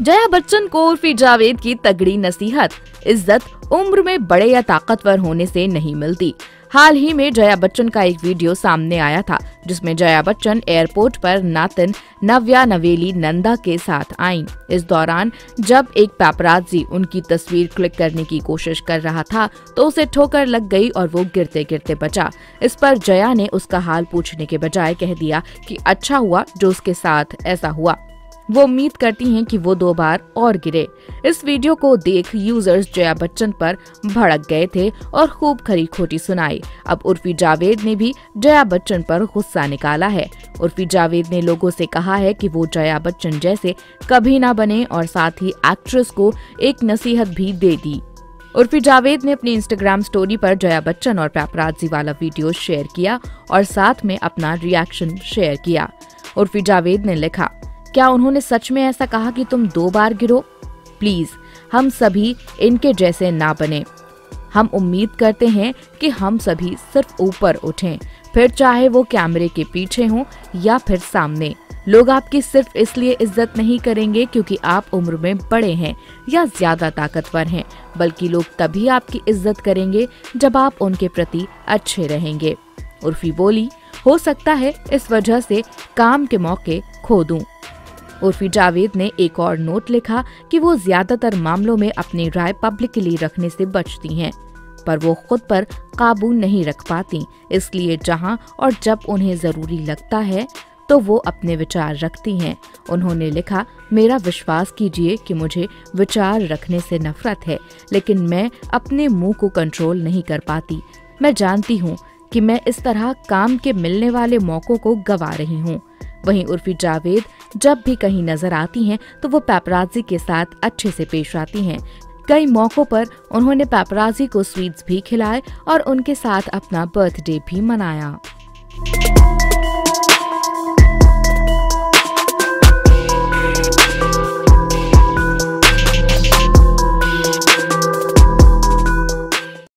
जया बच्चन को उर्फी जावेद की तगड़ी नसीहत, इज़्ज़त, उम्र में बड़े या ताकतवर होने से नहीं मिलती। हाल ही में जया बच्चन का एक वीडियो सामने आया था, जिसमें जया बच्चन एयरपोर्ट पर नातिन, नव्या, नवेली, नंदा के साथ आईं। इस दौरान जब एक पैपराजी उनकी तस्वीर क्लिक करने की कोशिश कर रहा था तो उसे ठोकर लग गई और वो गिरते गिरते बचा। इस पर जया ने उसका हाल पूछने के बजाय कह दिया कि अच्छा हुआ जो उसके साथ ऐसा हुआ। वो उम्मीद करती हैं कि वो दो बार और गिरे। इस वीडियो को देख यूज़र्स जया बच्चन पर भड़क गए थे और खूब खरी खोटी सुनाई। अब उर्फी जावेद ने भी जया बच्चन पर गुस्सा निकाला है। उर्फी जावेद ने लोगों से कहा है कि वो जया बच्चन जैसे कभी ना बने और साथ ही एक्ट्रेस को एक नसीहत भी दे दी। उर्फी जावेद ने अपनी इंस्टाग्राम स्टोरी पर जया बच्चन और पैपराजी वाला वीडियो शेयर किया और साथ में अपना रिएक्शन शेयर किया। उर्फी जावेद ने लिखा क्या उन्होंने सच में ऐसा कहा कि तुम दो बार गिरो? प्लीज़ हम सभी इनके जैसे ना बने। हम उम्मीद करते हैं कि हम सभी सिर्फ़ ऊपर उठें, फिर चाहे वो कैमरे के पीछे हों या फिर सामने। लोग आपकी सिर्फ़ इसलिए इज़्ज़त नहीं करेंगे क्योंकि आप उम्र में बड़े हैं या ज़्यादा ताकतवर हैं, बल्कि लोग तभी आपकी इज़्ज़त करेंगे जब आप उनके प्रति अच्छे रहेंगे। उर्फी बोली, हो सकता है इस वजह से काम के मौके खो दूँ। उर्फी जावेद ने एक और नोट लिखा कि वो ज़्यादातर मामलों में अपनी राय पब्लिकली रखने से बचती हैं, पर वो खुद पर काबू नहीं रख पाती। इसलिए जहाँ और जब उन्हें ज़रूरी लगता है तो वो अपने विचार रखती हैं। उन्होंने लिखा, मेरा विश्वास कीजिए कि मुझे विचार रखने से नफरत है, लेकिन मैं अपने मुँह को कंट्रोल नहीं कर पाती। मैं जानती हूँ कि मैं इस तरह काम के मिलने वाले मौकों को गवा रही हूँ। वहीं उर्फी जावेद जब भी कहीं नज़र आती हैं तो वो पैपराजी के साथ अच्छे से पेश आती हैं। कई मौकों पर उन्होंने पैपराजी को स्वीट्स भी खिलाए और उनके साथ अपना बर्थडे भी मनाया।